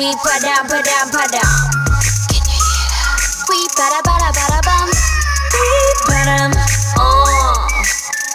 We padam padam down. Can you hear that? We put up.